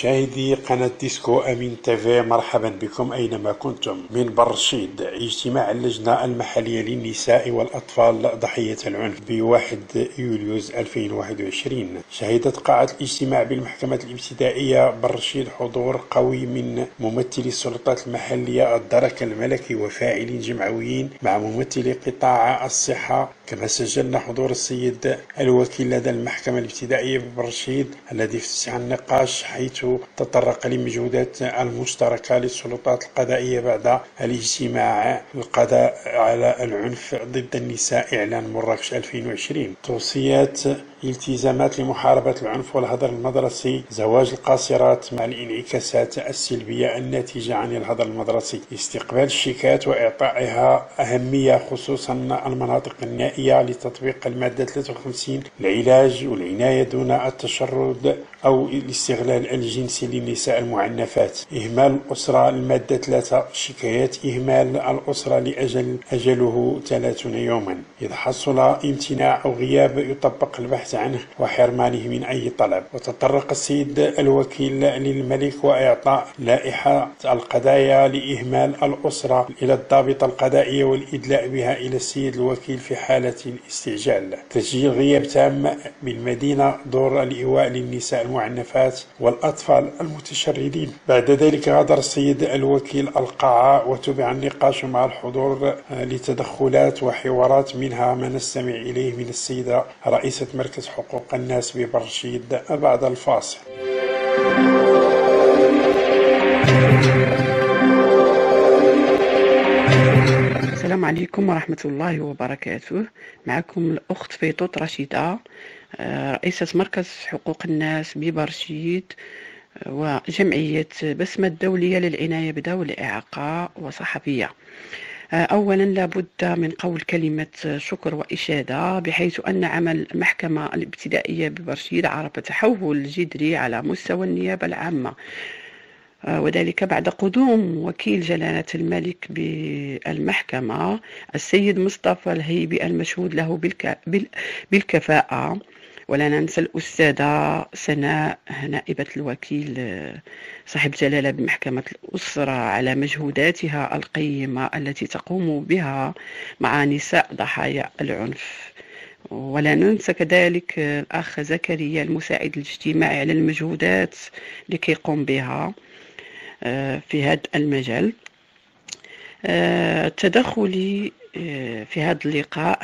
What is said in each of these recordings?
مشاهدي قناة ديسكو أمين TV مرحبا بكم أينما كنتم. من برشيد اجتماع اللجنة المحلية للنساء والأطفال ضحية العنف بواحد يوليوز 2021 شهدت قاعة الاجتماع بالمحكمة الابتدائية برشيد حضور قوي من ممثلي السلطات المحلية الدرك الملكي وفاعلين جمعويين مع ممثلي قطاع الصحة كما سجلنا حضور السيد الوكيل لدى المحكمة الابتدائية ببرشيد الذي افتتح النقاش حيث تطرق لمجهودات المشتركة للسلطات القضائية بعد الاجتماع القضاء على العنف ضد النساء إعلان مراكش 2020 توصيات التزامات لمحاربة العنف والهدر المدرسي زواج القاصرات مع الانعكاسات السلبية الناتجة عن الهدر المدرسي. استقبال الشيكات وإعطائها أهمية خصوصا المناطق النائية. لتطبيق المادة 53 العلاج والعناية دون التشرد أو الاستغلال الجنسي للنساء المعنفات. إهمال الأسرة المادة 3 شكايات إهمال الأسرة لأجل أجله 30 يوما. إذا حصل امتناع أو غياب يطبق البحث عنه وحرمانه من أي طلب. وتطرق السيد الوكيل للملك وإعطاء لائحة القضايا لإهمال الأسرة إلى الضابطة القضائية والإدلاء بها إلى السيد الوكيل في حالة الاستعجال. تسجيل غياب تام بالمدينة دور الإيواء للنساء المعنفات والأطفال المتشردين. بعد ذلك غادر السيد الوكيل القاعة وتبع النقاش مع الحضور لتدخلات وحوارات منها ما نستمع إليه من السيدة رئيسة مركز حقوق الناس ببرشيد بعد الفاصل. السلام عليكم ورحمة الله وبركاته. معكم الأخت فيطوط رشيدة آه، رئيسة مركز حقوق الناس ببرشيد آه، وجمعية بسمة الدولية للعناية بذوي الإعاقة وصحفية. أولا لابد من قول كلمة شكر وإشادة بحيث أن عمل المحكمة الابتدائية ببرشيد عرف تحول جذري على مستوى النيابة العامة. وذلك بعد قدوم وكيل جلالة الملك بالمحكمة السيد مصطفى الهيبي المشهود له بالكفاءة. ولا ننسى الأستاذة سناء نائبة الوكيل صاحب جلالة بمحكمة الأسرة على مجهوداتها القيمة التي تقوم بها مع نساء ضحايا العنف. ولا ننسى كذلك الأخ زكريا المساعد الاجتماعي على المجهودات اللي كيقوم بها. آه، في هذا المجال. آه، تدخلي آه، في هذا اللقاء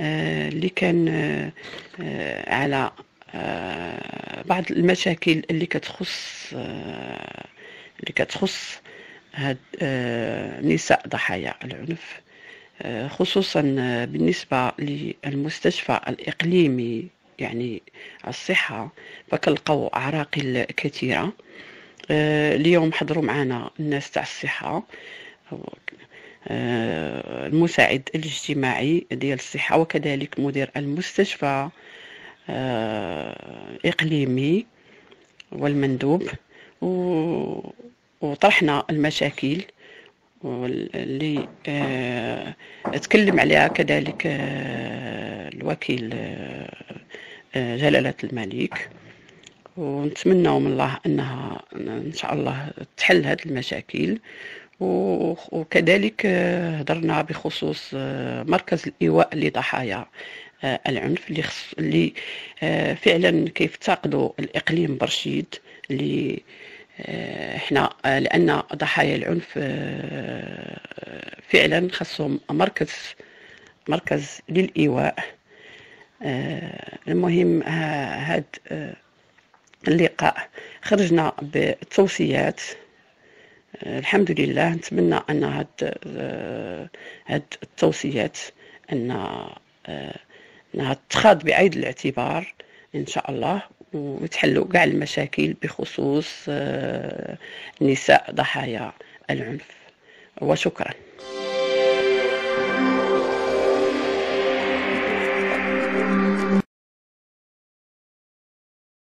اللي كان على بعض المشاكل اللي كتخص اللي كتخص هاد نساء ضحايا العنف. خصوصا بالنسبة للمستشفى الإقليمي يعني الصحة فكنلقاو عراقل كثيرة. اليوم حضروا معنا الناس تاع الصحة. المساعد الاجتماعي ديال الصحة وكذلك مدير المستشفى آه، إقليمي والمندوب. وطرحنا المشاكل اللي آه، تكلم عليها كذلك آه، الوكيل جلالة الملك. ونتمنى من الله انها ان شاء الله تحل هذه المشاكل. وكذلك هضرنا بخصوص مركز الإيواء لضحايا آه، العنف اللي خص اللي آه، فعلا كيفتقدوا الإقليم برشيد اللي إحنا آه، لأن ضحايا العنف فعلا خصهم مركز مركز للإيواء. المهم هاد اللقاء. خرجنا بالتوصيات. الحمد لله نتمنى أن هاد هاد التوصيات أن انها تخاض بعين الاعتبار إن شاء الله ويتحلوا كاع المشاكل بخصوص النساء آه، ضحايا العنف. وشكرا.